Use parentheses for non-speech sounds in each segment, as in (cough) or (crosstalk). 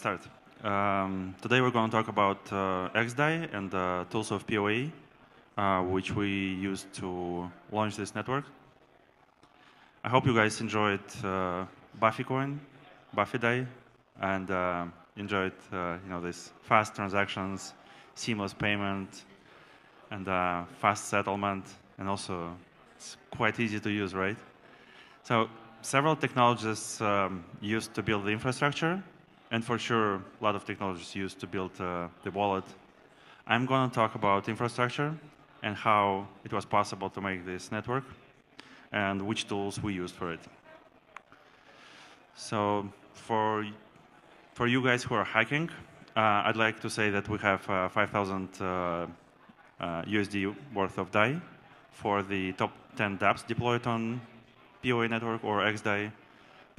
start. Um, today we're going to talk about uh, XDAI and the tools of POA, uh, which we use to launch this network. I hope you guys enjoyed uh, BuffyCoin, BuffyDAI, and uh, enjoyed uh, you know this fast transactions, seamless payment, and uh, fast settlement, and also it's quite easy to use, right? So several technologies um, used to build the infrastructure, and for sure, a lot of technologies used to build uh, the wallet. I'm going to talk about infrastructure and how it was possible to make this network, and which tools we used for it. So for, for you guys who are hacking, uh, I'd like to say that we have uh, 5,000 uh, USD uh, worth of DAI for the top 10 dApps deployed on POA network or XDAI,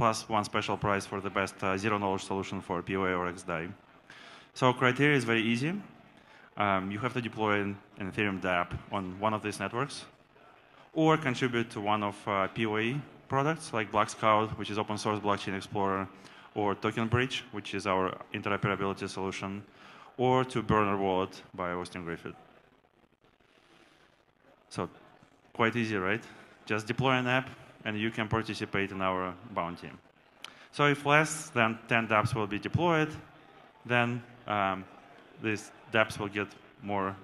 plus one special prize for the best uh, zero-knowledge solution for POA or XDAI. So criteria is very easy. Um, you have to deploy an, an, Ethereum dApp on one of these networks, or contribute to one of uh, POA products like BlockScout, which is open source blockchain explorer, or Token Bridge, which is our interoperability solution, or to Burner Wallet by Austin Griffith. So quite easy, right? Just deploy an app, and you can participate in our bounty. So if less than 10 dApps will be deployed, then um, these dApps will get more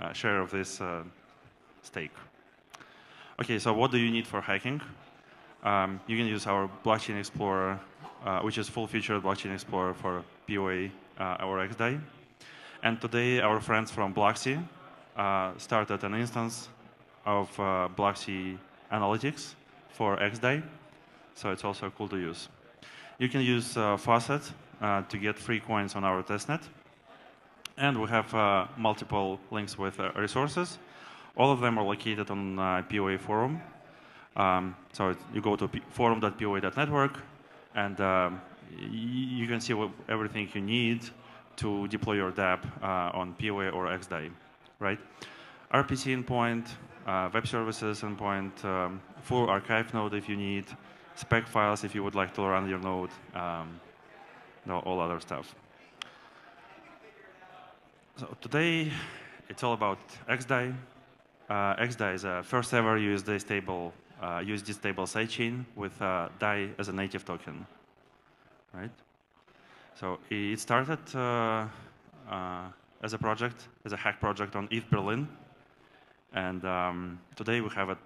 uh, share of this uh, stake. Okay, so what do you need for hacking? Um, you can use our Blockchain Explorer, uh, which is full-featured Blockchain Explorer for POA uh, or XDAI. And today, our friends from Bloxy uh, started an instance of uh, Bloxy Analytics for XDAI, so it's also cool to use. You can use uh, Faucet uh, to get free coins on our testnet. And we have uh, multiple links with uh, resources. All of them are located on uh, POA forum. Um, so you go to forum.poa.network, and um, you can see what, everything you need to deploy your dApp uh, on POA or XDAI, right? RPC endpoint, uh, web services endpoint, um, full archive node if you need, spec files if you would like to run your node, um, all other stuff. So today, it's all about XDAI. Uh, XDAI is a first ever USD stable, uh, USD stable sidechain with uh, DAI as a native token, right? So it started uh, uh, as a project, as a hack project on ETH Berlin and um, today we have it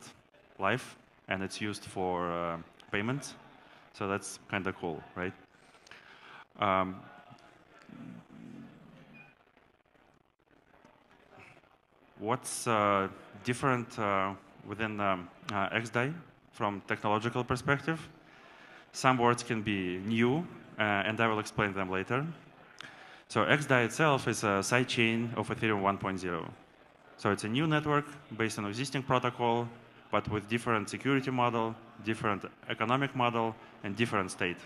live, and it's used for uh, payments. So that's kind of cool, right? Um, what's uh, different uh, within um, uh, XDAI from technological perspective? Some words can be new, uh, and I will explain them later. So XDAI itself is a sidechain of Ethereum 1.0. So it's a new network based on existing protocol, but with different security model, different economic model, and different state.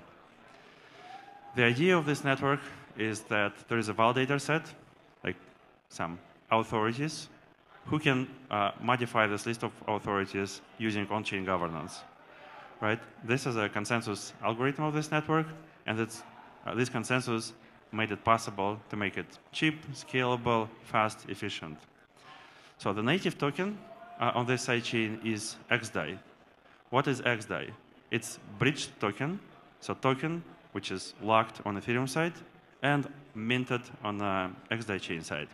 The idea of this network is that there is a validator set, like some authorities, who can uh, modify this list of authorities using on-chain governance. Right? This is a consensus algorithm of this network, and uh, this consensus made it possible to make it cheap, scalable, fast, efficient. So the native token uh, on this sidechain is XDAI. What is XDAI? It's bridged token, so token which is locked on Ethereum side and minted on the XDAI chain side.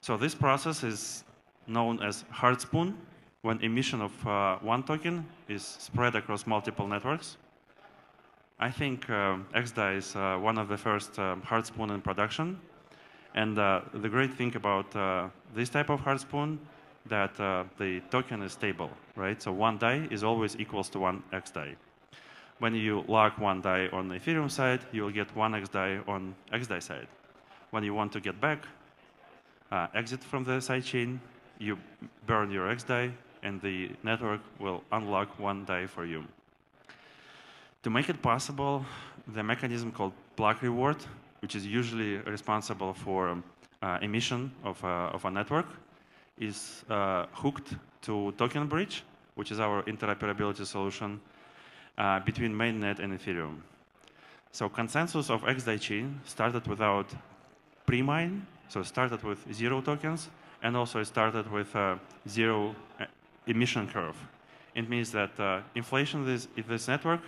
So this process is known as hard spoon when emission of uh, one token is spread across multiple networks. I think uh, XDAI is uh, one of the first um, hard spoon in production, and uh, the great thing about uh, this type of hard spoon that uh, the token is stable, right? So one DAI is always equals to one XDAI. When you lock one DAI on the Ethereum side, you'll get one XDAI on XDAI side. When you want to get back, uh, exit from the sidechain, you burn your XDAI, and the network will unlock one DAI for you. To make it possible, the mechanism called block reward which is usually responsible for uh, emission of, uh, of a network, is uh, hooked to Token Bridge, which is our interoperability solution uh, between mainnet and Ethereum. So consensus of XDAI chain started without pre-mine, so started with zero tokens, and also it started with a zero uh, emission curve. It means that uh, inflation in this, this network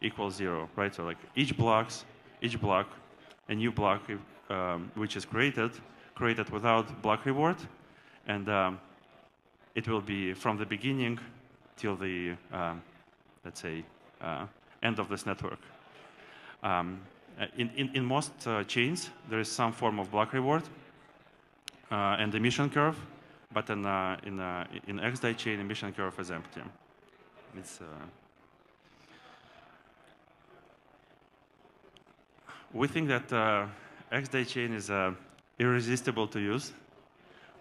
equals zero, right? So like each blocks, each block, a new block um, which is created, created without block reward, and um, it will be from the beginning till the, um, let's say, uh, end of this network. Um, in, in, in, most uh, chains, there is some form of block reward uh, and emission curve, but in, uh, in, uh, in XDAI chain, emission curve is empty. It's, uh, we think that uh, XDAI chain is irresistible to use.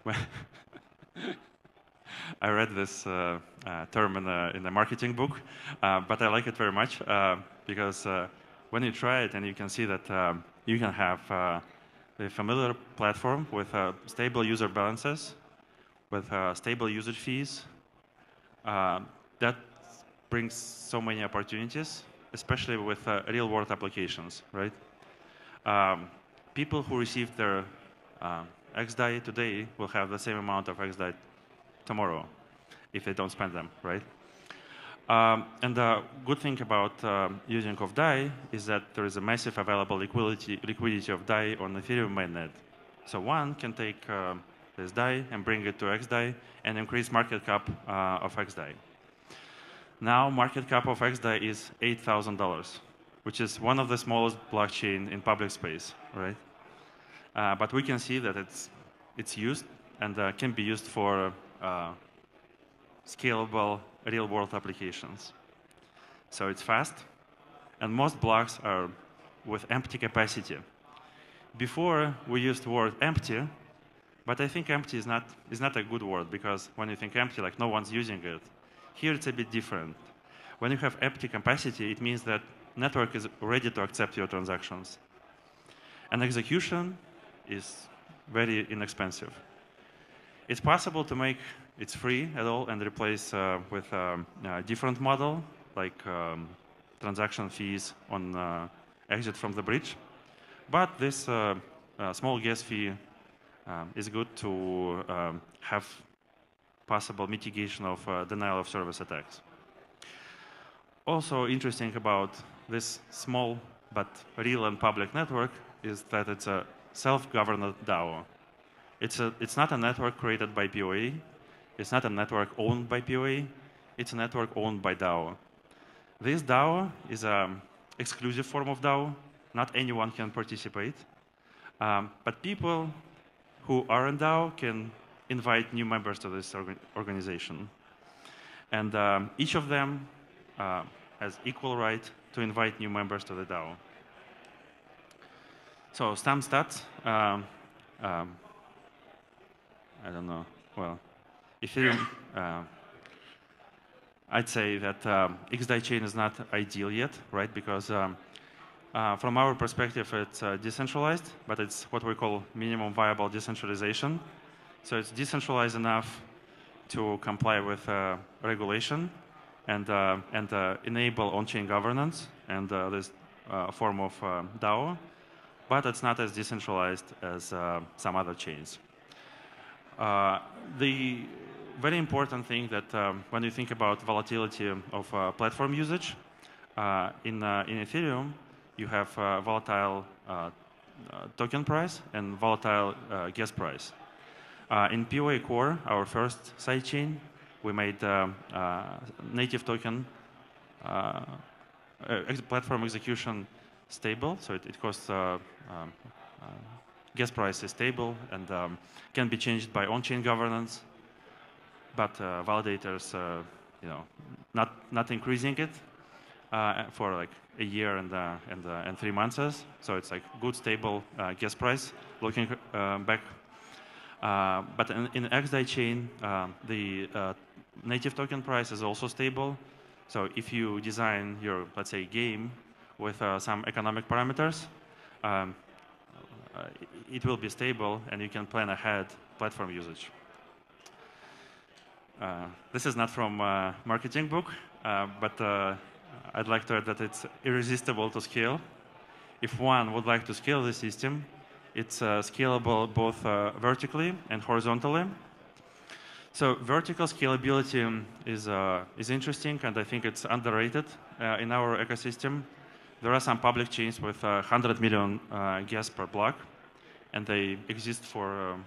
(laughs) I read this uh, uh, term in a, in a marketing book, uh, but I like it very much because when you try it and you can see that um, you can have uh, a familiar platform with uh, stable user balances, with uh, stable usage fees, uh, that brings so many opportunities, especially with uh, real-world applications, right? Um, people who receive their um, XDAI today will have the same amount of XDAI tomorrow if they don't spend them, right? Um, and the good thing about uh, using of DAI is that there is a massive available liquidity, liquidity of DAI on Ethereum mainnet. So one can take uh, this DAI and bring it to XDAI and increase market cap uh, of XDAI. Now market cap of XDAI is $8,000, which is one of the smallest blockchain in public space, right? Uh, but we can see that it's, it's used and uh, can be used for uh, scalable real-world applications. So it's fast, and most blocks are with empty capacity. Before, we used the word empty, but I think empty is not, is not a good word because when you think empty, like no one's using it. Here it's a bit different. When you have empty capacity, it means that network is ready to accept your transactions. And execution is very inexpensive. It's possible to make it's free at all and replace uh, with um, a different model like um, transaction fees on uh, exit from the bridge. But this uh, uh small gas fee um, is good to um, have possible mitigation of uh, denial of service attacks. Also interesting about this small but real and public network is that it's a self-governed DAO. It's, a, it's not a network created by POA, it's not a network owned by POA, it's a network owned by DAO. This DAO is an exclusive form of DAO. Not anyone can participate. Um, but people who are in DAO can invite new members to this orga organization. And um, each of them uh, has equal right to invite new members to the DAO. So some stats, um, um, I don't know, well, Ethereum, uh, I'd say that um, XDAI chain is not ideal yet, right? Because um, uh, from our perspective, it's uh, decentralized, but it's what we call minimum viable decentralization. So it's decentralized enough to comply with uh, regulation and, uh, and uh, enable on-chain governance and this form of DAO, but it's not as decentralized as some other chains. the very important thing that um, when you think about volatility of uh, platform usage, uh, in, uh, in Ethereum, you have uh, volatile uh, token price and volatile gas price. in POA Core, our first sidechain, we made native token platform execution stable, so it, it costs um, gas price is stable and um, can be changed by on-chain governance but uh, validators, uh, you know, not not increasing it uh, for like a year and and and three months. So it's like good stable gas price. Looking back, but in, in XDAI chain, the native token price is also stable. So if you design your, let's say, game with uh, some economic parameters, um, uh, it will be stable and you can plan ahead platform usage. Uh, this is not from uh, marketing book, uh, but I'd like to add that it's irresistible to scale. if one would like to scale the system, it's uh, scalable both uh, vertically and horizontally. So vertical scalability is, uh, is interesting, and I think it's underrated uh, in our ecosystem. There are some public chains with 100 million gas per block, and they exist for,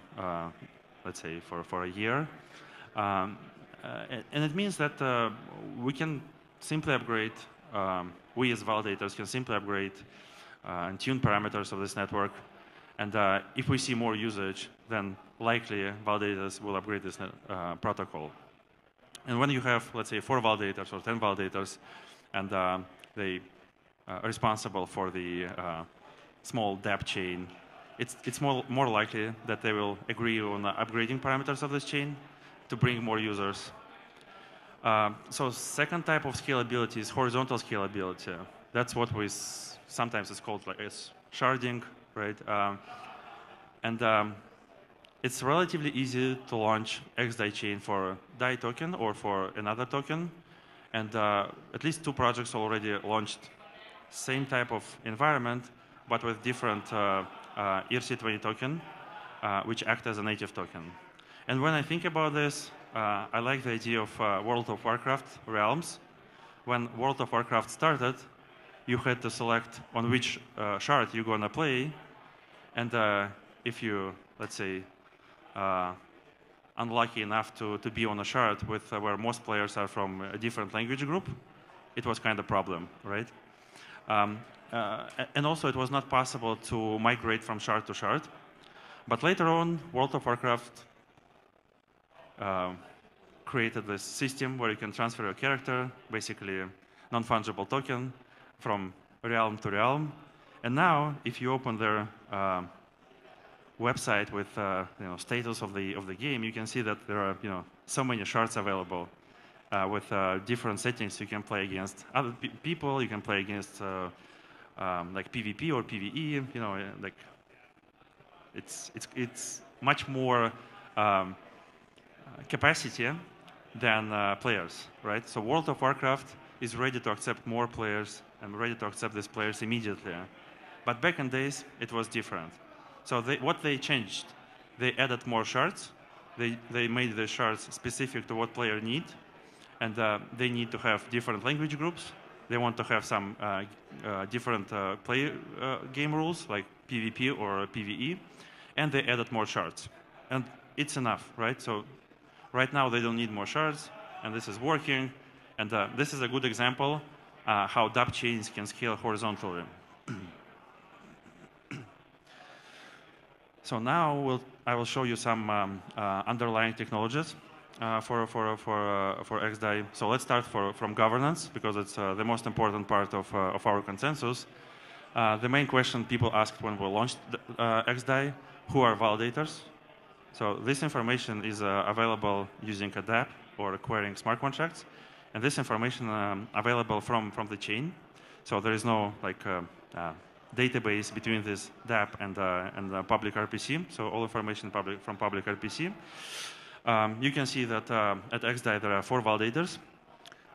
let's say, for, for a year. Um, and it means that we can simply upgrade, um, we as validators can simply upgrade uh, and tune parameters of this network. And uh, if we see more usage, then likely validators will upgrade this uh, protocol. And when you have, let's say, four validators or 10 validators, and uh, they responsible for the uh, small dApp chain, it's, it's more, more likely that they will agree on upgrading parameters of this chain to bring more users um, so second type of scalability is horizontal scalability. That's what we sometimes it's called like it's sharding, right? Um, and um, it's relatively easy to launch XDAI chain for DAI token or for another token. And uh, at least two projects already launched same type of environment, but with different uh, uh, ERC20 token, uh, which act as a native token. And when I think about this, uh, I like the idea of uh, World of Warcraft realms. When World of Warcraft started, you had to select on which shard you're going to play. And if you, let's say, unlucky enough to, to be on a shard with uh, where most players are from a different language group, it was kind of a problem, right? Um, and also, it was not possible to migrate from shard to shard. But later on, World of Warcraft uh, created this system where you can transfer your character, basically non-fungible token, from realm to realm. And now, if you open their uh, website with uh, you know, status of the, of the game, you can see that there are you know, so many shards available uh, with uh, different settings. You can play against other pe people, you can play against uh, um, like PvP or PvE, you know, like it's, it's, it's much more um, capacity than uh, players, right? So World of Warcraft is ready to accept more players and ready to accept these players immediately. But back in days, it was different. So they, what they changed, they added more shards. They, they made the shards specific to what player need. And uh, they need to have different language groups. They want to have some uh, uh, different uh, play uh, game rules, like PvP or PvE. And they added more shards. And it's enough, right? So Right now, they don't need more shards, and this is working. And uh, this is a good example how dApp chains can scale horizontally. (clears throat) so now we'll, I will show you some um, underlying technologies uh, for, for, for, uh, for XDAI. So let's start for, from governance, because it's uh, the most important part of, of our consensus. the main question people asked when we launched XDAI, who are validators? So this information is uh, available using a dApp or acquiring smart contracts. And this information um, available from, from the chain. So there is no like uh, uh, database between this dApp and, uh, and the public RPC. So all information public, from public RPC. Um, you can see that uh, at XDAI there are four validators.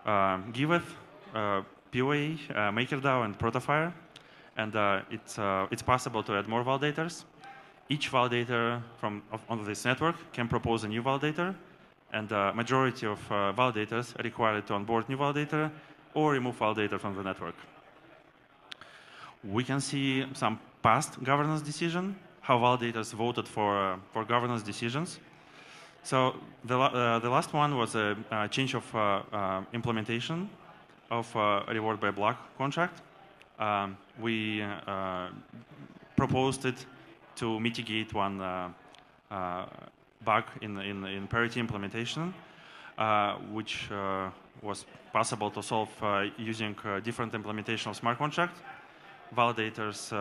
Um, Giveth, uh, uh, MakerDAO, and Protofire. And it's, it's possible to add more validators each validator from on this network can propose a new validator, and the majority of uh, validators are required to onboard new validator or remove validator from the network. We can see some past governance decision, how validators voted for, uh, for governance decisions. So the, uh, the last one was a, a change of uh, uh, implementation of uh, reward by block contract. Um, we proposed it to mitigate one uh, uh, bug in, in, in, parity implementation, uh, which was possible to solve using different implementation of smart contract. Validators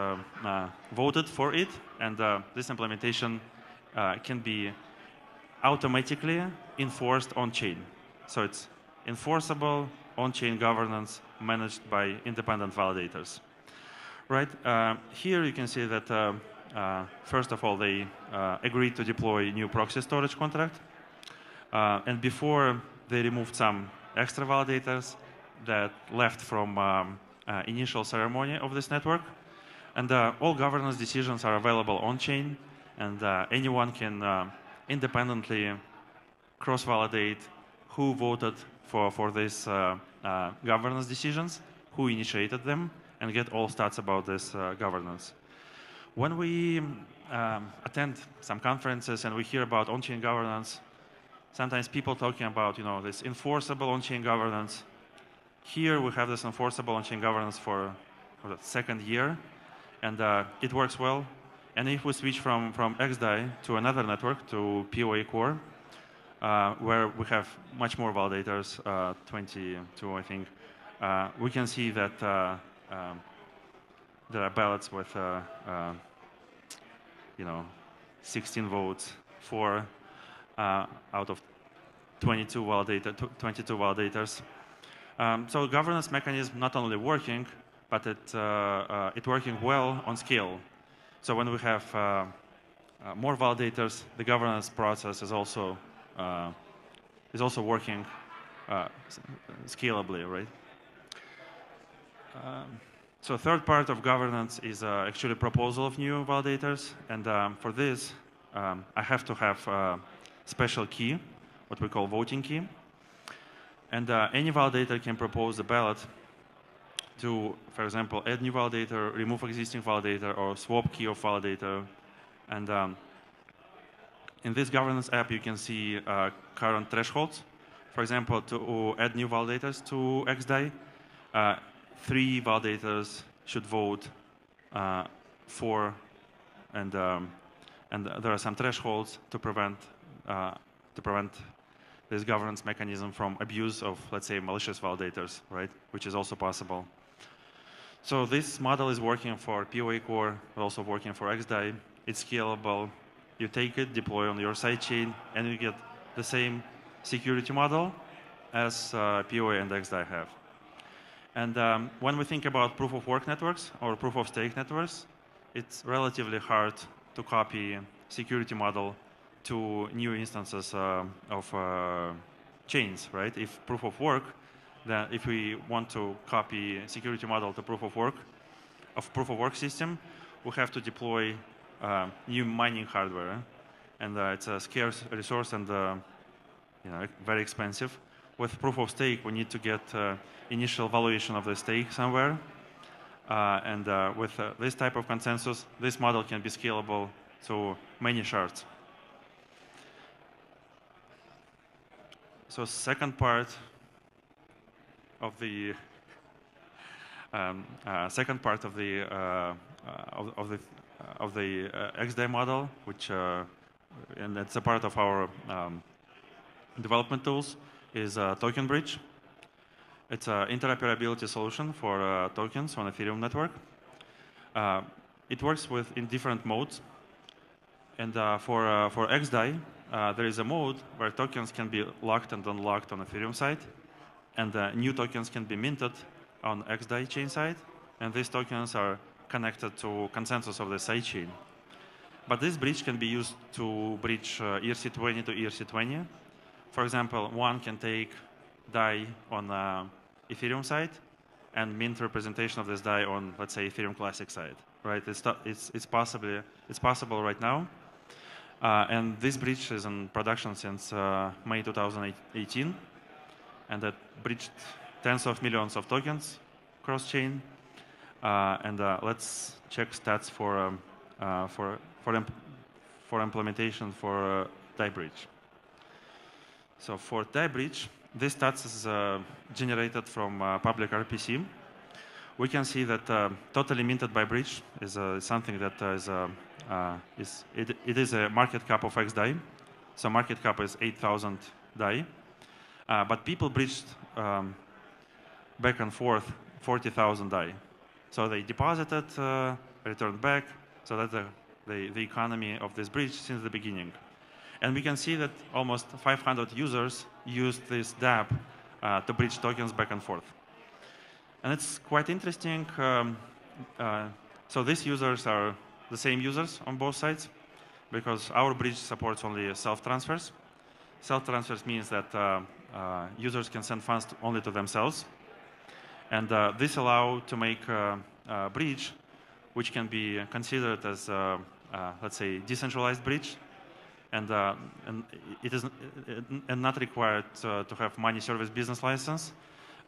voted for it, and this implementation can be automatically enforced on-chain. So it's enforceable on-chain governance managed by independent validators. Right, uh, here you can see that uh, uh, first of all, they uh, agreed to deploy new proxy storage contract. Uh, and before, they removed some extra validators that left from um, initial ceremony of this network. And uh, all governance decisions are available on-chain, and uh, anyone can uh, independently cross-validate who voted for, for these uh, uh, governance decisions, who initiated them, and get all stats about this uh, governance. When we um, attend some conferences and we hear about on-chain governance, sometimes people talking about you know this enforceable on-chain governance. Here we have this enforceable on-chain governance for, for the second year, and uh, it works well. And if we switch from, from XDAI to another network, to POA core, uh, where we have much more validators, uh, 22 I think, uh, we can see that uh, um, there are ballots with, uh, uh, you know, 16 votes for out of 22 validator, 22 validators. Um, so governance mechanism not only working, but it, uh, uh, it working well on scale. So when we have uh, uh more validators, the governance process is also uh, is also working uh, scalably, right? Um, so third part of governance is actually proposal of new validators, and um, for this, um, I have to have a special key, what we call voting key. And uh, any validator can propose a ballot to, for example, add new validator, remove existing validator, or swap key of validator. And um, in this governance app, you can see uh, current thresholds. For example, to add new validators to XDAI, uh, three validators should vote uh, for, and um, and there are some thresholds to prevent uh, to prevent this governance mechanism from abuse of, let's say, malicious validators, right? Which is also possible. So this model is working for POA core, but also working for XDAI. It's scalable. You take it, deploy on your sidechain, and you get the same security model as uh, POA and XDAI have. And um, when we think about proof of work networks or proof of stake networks, it's relatively hard to copy security model to new instances uh, of uh, chains, right? If proof of work, then if we want to copy security model to proof of work, of proof of work system, we have to deploy uh, new mining hardware, and uh, it's a scarce resource and uh, you know very expensive. With proof of stake, we need to get uh, initial valuation of the stake somewhere, and with this type of consensus, this model can be scalable to many shards. So second part of the um, uh, second part of the uh, uh of, of, the uh, of the uh, XDAI model, which and it's a part of our um, development tools, is Token Bridge. It's an interoperability solution for tokens on Ethereum network. it works with in different modes, and for for XDAI, there is a mode where tokens can be locked and unlocked on Ethereum side, and uh, new tokens can be minted on XDAI chain side, and these tokens are connected to consensus of the sidechain. But this bridge can be used to bridge uh, ERC20 to ERC20. For example, one can take DAI on uh, Ethereum side and mint representation of this DAI on, let's say, Ethereum Classic side. Right? It's, it's, it's, possibly, it's possible right now. Uh, and this bridge is in production since uh, May 2018, and that bridged tens of millions of tokens cross-chain. Uh, and uh, let's check stats for um, uh, for for, imp for implementation for uh, DAI bridge. So for DAI bridge, this stats is generated from public RPC. We can see that totally minted by bridge is something that is uh, is it, it is a market cap of XDAI. So market cap is 8,000 DAI. Uh, but people bridged um, back and forth 40,000 DAI. So they deposited, uh, returned back. So that's the, the, the economy of this bridge since the beginning. And we can see that almost 500 users used this dApp uh, to bridge tokens back and forth. And it's quite interesting. Um, uh, so these users are the same users on both sides because our bridge supports only self-transfers. Self-transfers means that uh, users can send funds to only to themselves. And uh, this allows to make a, uh, a bridge which can be considered as, uh, uh, let's say, decentralized bridge, and, uh, and it is and not required uh, to have money service business license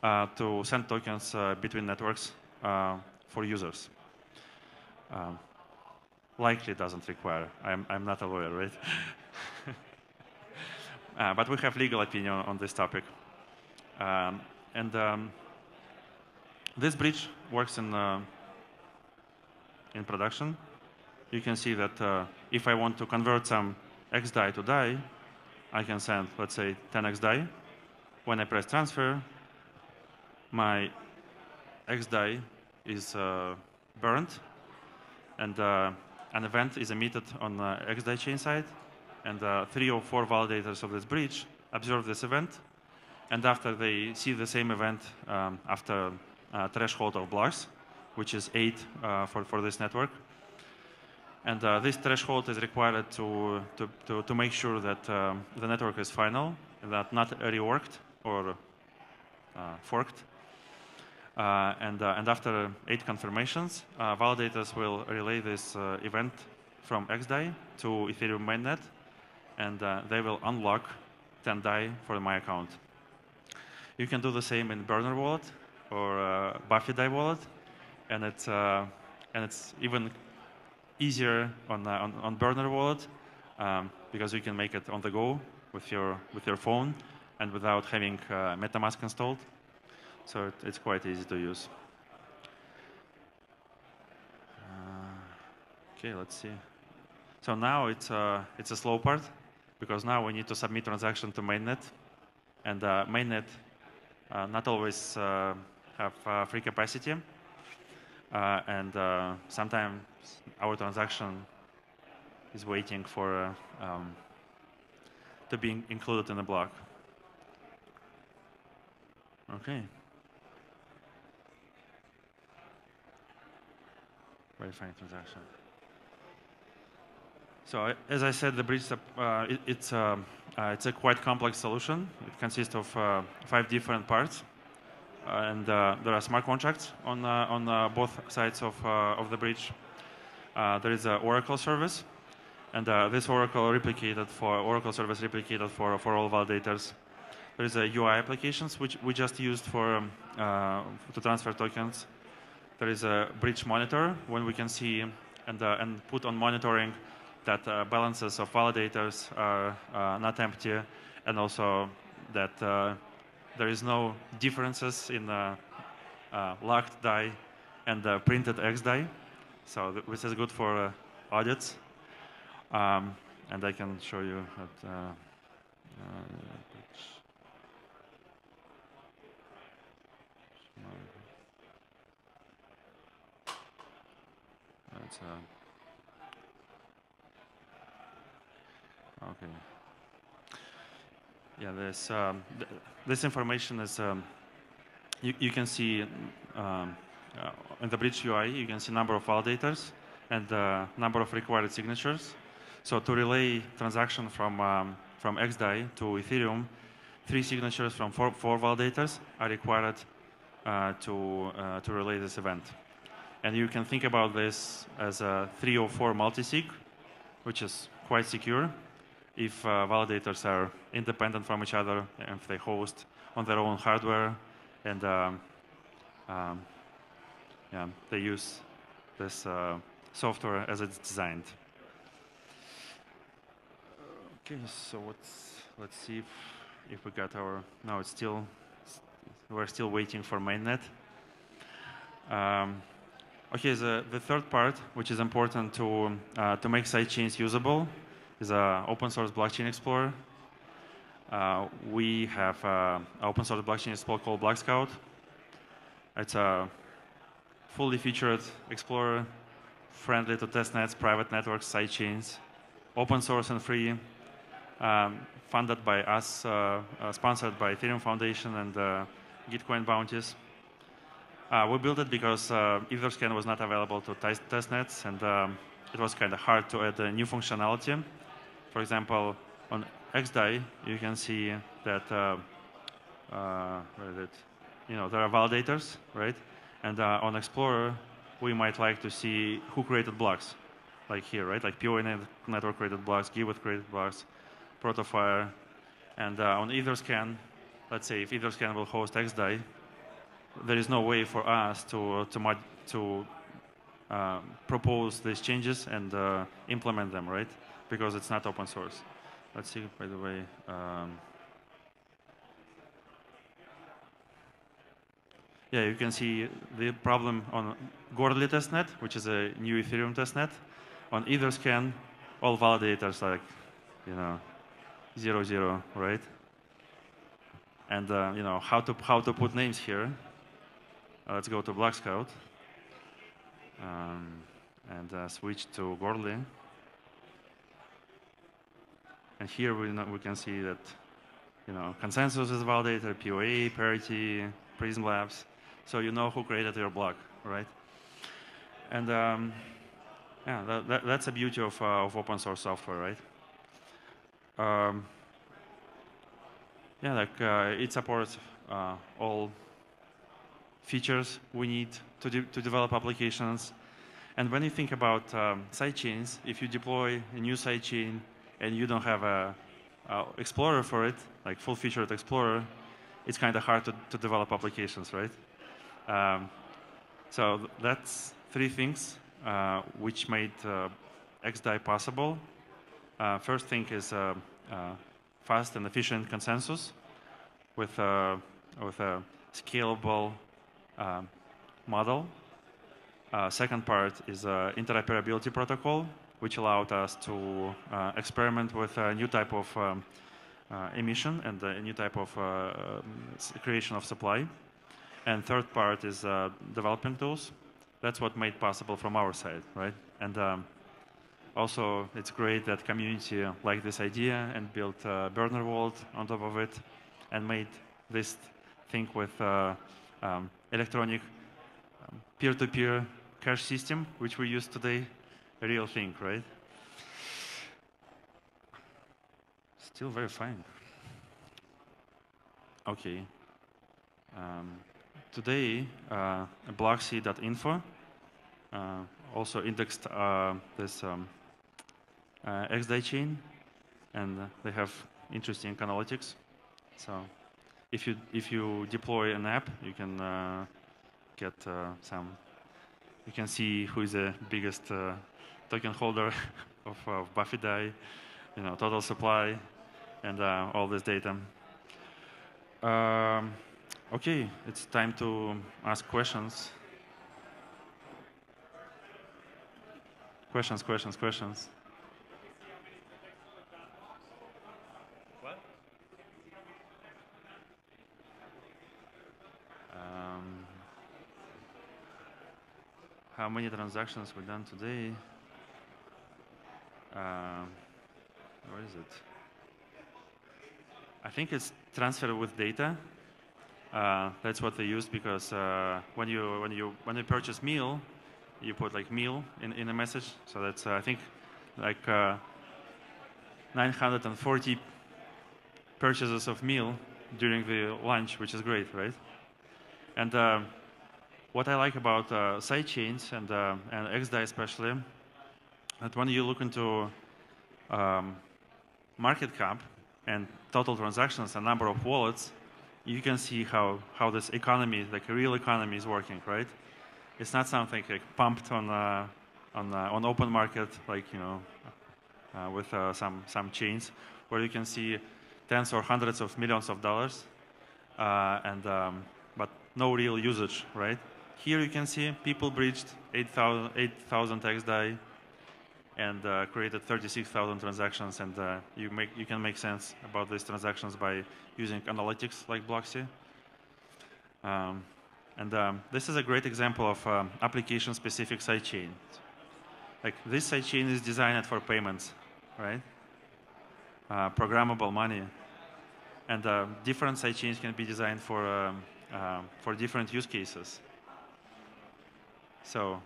uh, to send tokens between networks for users. Um, likely doesn't require. I'm, I'm not a lawyer, right? (laughs) uh, but we have legal opinion on this topic. Um, and um, this bridge works in, uh, in production. You can see that uh, if I want to convert some XDAI to DAI, I can send, let's say, 10 XDAI. When I press transfer, my XDAI is uh, burned, and uh, an event is emitted on the XDAI chain side, and uh, three or four validators of this bridge observe this event, and after they see the same event um, after a threshold of blocks, which is eight uh, for, for this network, and uh, this threshold is required to, to, to, to make sure that um, the network is final, that not reworked or uh, forked. Uh, and, uh, and after eight confirmations, uh, validators will relay this event from XDAI to Ethereum mainnet, and they will unlock 10 DAI for my account. You can do the same in Burner Wallet or uh, Buffy DAI Wallet, and it's uh, and it's even easier on, uh, on, on Burner Wallet um, because you can make it on the go with your with your phone and without having MetaMask installed. So it, it's quite easy to use. Uh, okay, let's see. So now it's, uh, it's a slow part because now we need to submit transaction to mainnet. And uh, mainnet uh, not always uh, have free capacity. and sometimes our transaction is waiting for um, to be included in the block. Okay. verifying transaction. So as I said, the bridge uh, it, it's a uh, it's a quite complex solution. It consists of uh, five different parts, uh, and uh, there are smart contracts on on both sides of of the bridge. there is an Oracle service, and this Oracle replicated for Oracle service replicated for for all validators. There is a UI applications which we just used for um, to transfer tokens there is a bridge monitor when we can see and, and put on monitoring that uh, balances of validators are uh, not empty and also that uh, there is no differences in uh, locked DAI and printed X DAI. So th this is good for audits. Um, and I can show you that It's uh, okay. Yeah, this um, th this information is um, you, you can see um, uh, in the bridge UI you can see number of validators and the number of required signatures. So to relay transaction from um, from XDAI to Ethereum, three signatures from four, four validators are required uh, to uh, to relay this event. And you can think about this as a three or four multi-sig, which is quite secure if uh, validators are independent from each other and if they host on their own hardware and um, um, yeah, they use this uh, software as it's designed. Okay, so let's let's see if if we got our. No, it's still we're still waiting for mainnet. Um, Okay, the, the third part, which is important to, uh, to make sidechains usable, is an open source blockchain explorer. Uh, we have an open source blockchain explorer called BlockScout. It's a fully featured explorer, friendly to testnets, private networks, sidechains, open source and free, um, funded by us, uh, uh sponsored by Ethereum Foundation and uh, Gitcoin bounties. Uh, we built it because uh, Etherscan was not available to testnets, and um, it was kind of hard to add new functionality. For example, on XDAI, you can see that uh, uh? You know, there are validators, right? And uh, on Explorer, we might like to see who created blocks, like here, right? Like POA network created blocks, Giveth created blocks, Protofire, and uh, on Etherscan, let's say if Etherscan will host XDAI, there is no way for us to to to uh, propose these changes and uh, implement them, right? Because it's not open source. Let's see, by the way. Um, yeah, you can see the problem on Goerli testnet, which is a new Ethereum testnet. On Etherscan, all validators like, you know, zero zero, right? And uh, you know how to how to put names here. Uh, let's go to Block Scout um, and uh, switch to Goerli. And here we, know, we can see that you know consensus is validated, POA, parity, Prism Labs. So you know who created your block, right? And um, yeah, that, that, that's the beauty of, uh, of open source software, right? Um, yeah, like uh, it supports uh, all features we need to, de to develop applications. And when you think about um, sidechains, if you deploy a new sidechain and you don't have a, a Explorer for it, like full-featured Explorer, it's kind of hard to, to, develop applications, right? Um, so that's three things uh, which made uh, XDAI possible. Uh, first thing is uh, uh, fast and efficient consensus with, uh, with a scalable um, model. Second part is interoperability protocol, which allowed us to uh, experiment with a new type of um, uh, emission and a new type of uh, um, creation of supply. And third part is uh, developing tools. That's what made possible from our side, right? And um, also, it's great that community liked this idea and built uh, Burner Wallet on top of it and made this thing with um, electronic um, peer-to-peer -peer cash system, which we use today, real thing, right? Still very fine. Okay. Um, today, uh, bloxy.info uh, also indexed uh, this um, uh, XDAI chain, and they have interesting analytics. So if you if you deploy an app, you can uh, get uh, some. You can see who is the biggest uh, token holder (laughs) of, of BuffyDAI, you know, total supply, and uh, all this data. Um, okay, it's time to ask questions. Questions, questions, questions. how many transactions were done today. Uh, where is it? I think it's transfer with data. Uh, that's what they use because uh, when you when you when you purchase meal, you put like meal in in a message. So that's uh, I think like uh, 940 purchases of meal during the lunch, which is great, right? And uh, what I like about uh, sidechains and, and XDAI especially, that when you look into um, market cap and total transactions and number of wallets, you can see how, how this economy, like a real economy, is working, right? It's not something like pumped on uh, on uh, on open market, like you know, uh, with uh, some some chains, where you can see tens or hundreds of millions of dollars, uh, and um, but no real usage, right? Here you can see people breached 8,000 8, XDAI and uh, created 36,000 transactions, and uh, you, make, you can make sense about these transactions by using analytics like Bloxy. Um, and um, this is a great example of um, application-specific sidechain. Like this sidechain is designed for payments, right? Uh, programmable money, and uh, different sidechains can be designed for um, uh, for different use cases. So,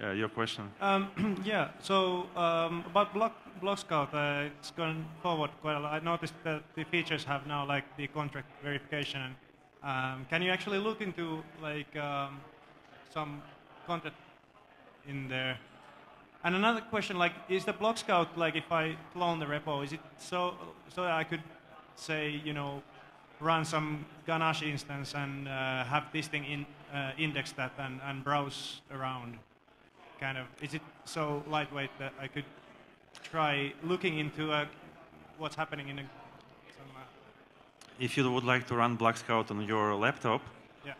uh, your question? Um, (clears throat) yeah. So um, about Block Block Scout, uh, it's gone forward quite a lot. I noticed that the features have now like the contract verification. Um, can you actually look into like um, some content in there. And another question, like, is the block scout like if I clone the repo, is it so so that I could say, you know, run some Ganache instance and uh, have this thing in, uh, index that and, and browse around? Kind of, is it so lightweight that I could try looking into uh, what's happening in a, some, uh, If you would like to run Block Scout on your laptop, yeah,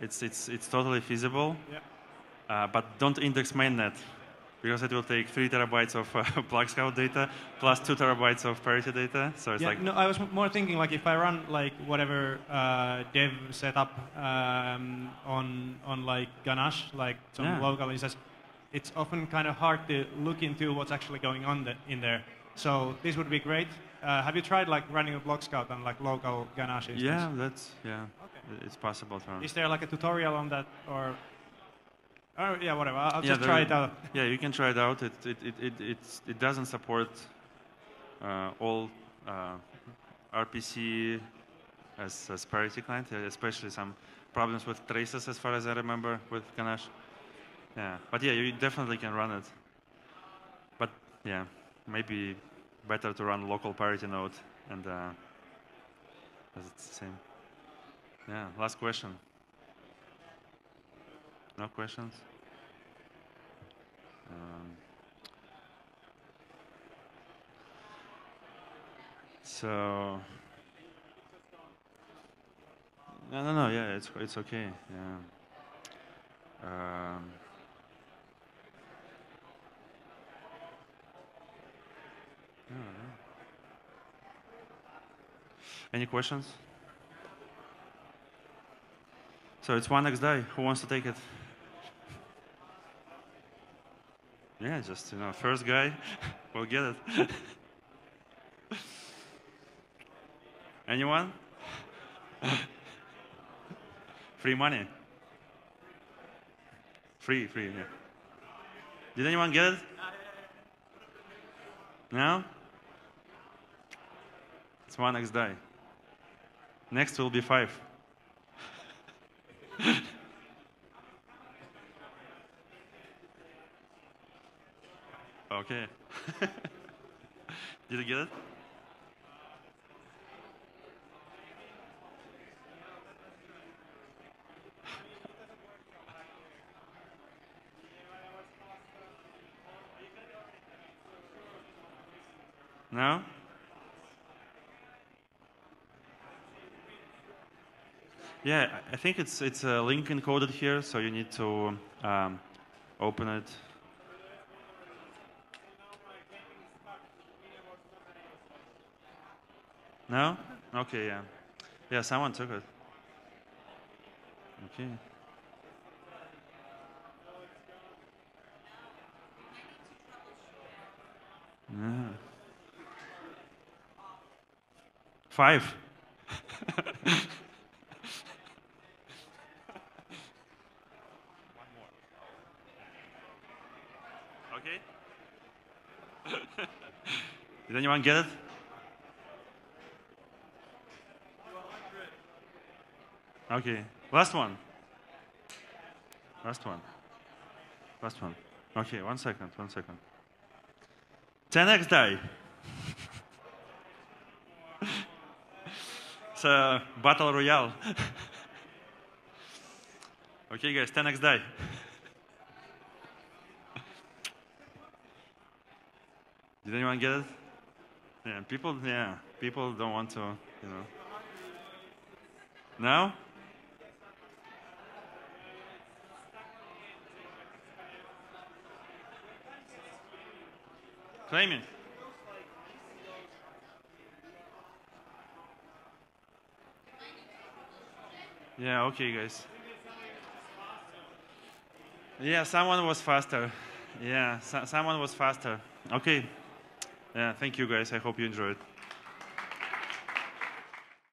it's, it's, it's totally feasible, yeah. uh, but don't index mainnet because it will take three terabytes of uh, (laughs) Block Scout data plus two terabytes of parity data. So it's yeah, like no, I was more thinking like if I run like whatever uh, dev setup um, on on like Ganache, like some Yeah. local instance, it's often kind of hard to look into what's actually going on the, in there. So this would be great. Uh, have you tried like running a block scout on like local Ganache instance? yeah, that's yeah, Okay. it's possible to run. Is there like a tutorial on that or? Oh yeah, whatever. I'll Yeah, just try it out. Yeah, you can try it out. It it it it, it's, it doesn't support uh, all uh, RPC as as parity client, especially some problems with traces, as far as I remember, with Ganache. Yeah, but yeah, you definitely can run it. But yeah, maybe better to run local parity node and uh, it's the same. Yeah, last question. No questions? Um, so no, no, no. Yeah, it's it's okay. Yeah. Um, I don't know. Any questions? So it's one xDai. Who wants to take it? Yeah, just you know, first guy (laughs) will get it. (laughs) Anyone? (laughs) free money. Free, free. Yeah. Did anyone get it? No. It's one xDai. Next will be five. (laughs) Okay. (laughs) Did you get it? No? Yeah, I think it's it's a link encoded here, so you need to um, open it. No? Okay, yeah. Yeah, someone took it. Okay. Yeah. Five. Okay. Did anyone get it? Okay. Last one. Last one. Last one. Okay, one second, one second. 10 xDai. (laughs) it's a battle royale. (laughs) okay, guys, 10 xDai. (laughs) Did anyone get it? Yeah, people, yeah, people don't want to, you know. Now? Claiming. Yeah, okay, guys. Yeah, someone was faster. Yeah, so- someone was faster. Okay. Yeah, thank you, guys. I hope you enjoyed.